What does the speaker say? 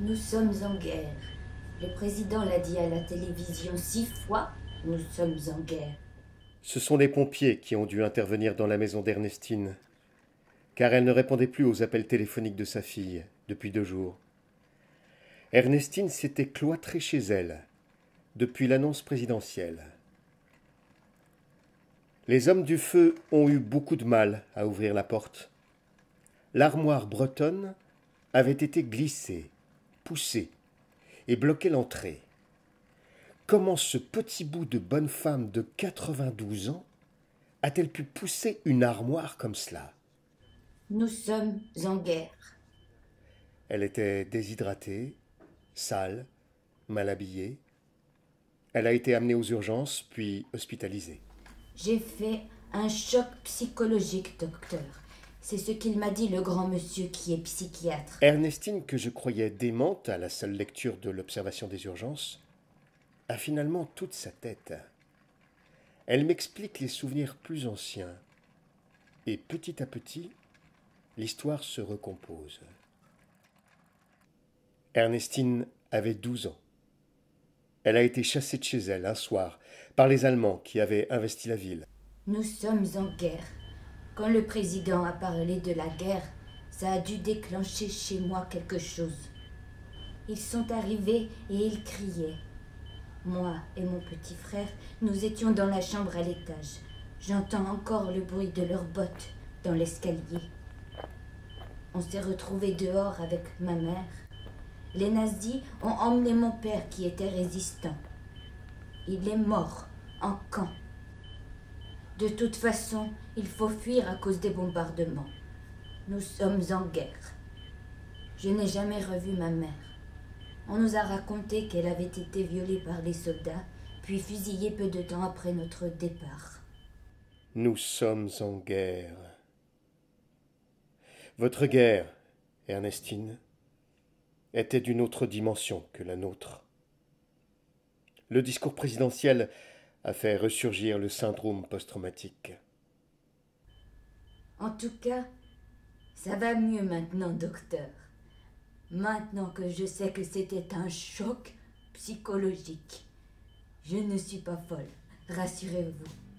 Nous sommes en guerre. Le président l'a dit à la télévision six fois. Nous sommes en guerre. Ce sont les pompiers qui ont dû intervenir dans la maison d'Ernestine, car elle ne répondait plus aux appels téléphoniques de sa fille depuis deux jours. Ernestine s'était cloîtrée chez elle depuis l'annonce présidentielle. Les hommes du feu ont eu beaucoup de mal à ouvrir la porte. L'armoire bretonne avait été glissée, et bloquait l'entrée. Comment ce petit bout de bonne femme de 92 ans a-t-elle pu pousser une armoire comme cela? Nous sommes en guerre. Elle était déshydratée, sale, mal habillée. Elle a été amenée aux urgences, puis hospitalisée. J'ai fait un choc psychologique, docteur. C'est ce qu'il m'a dit le grand monsieur qui est psychiatre. Ernestine, que je croyais démente à la seule lecture de l'observation des urgences, a finalement toute sa tête. Elle m'explique les souvenirs plus anciens. Et petit à petit, l'histoire se recompose. Ernestine avait douze ans. Elle a été chassée de chez elle un soir par les Allemands qui avaient investi la ville. Nous sommes en guerre. Quand le président a parlé de la guerre, ça a dû déclencher chez moi quelque chose. Ils sont arrivés et ils criaient. Moi et mon petit frère, nous étions dans la chambre à l'étage. J'entends encore le bruit de leurs bottes dans l'escalier. On s'est retrouvés dehors avec ma mère. Les nazis ont emmené mon père qui était résistant. Il est mort en camp. De toute façon, il faut fuir à cause des bombardements. Nous sommes en guerre. Je n'ai jamais revu ma mère. On nous a raconté qu'elle avait été violée par les soldats, puis fusillée peu de temps après notre départ. Nous sommes en guerre. Votre guerre, Ernestine, était d'une autre dimension que la nôtre. Le discours présidentiel a fait ressurgir le syndrome post-traumatique. En tout cas, ça va mieux maintenant, docteur. Maintenant que je sais que c'était un choc psychologique. Je ne suis pas folle, rassurez-vous.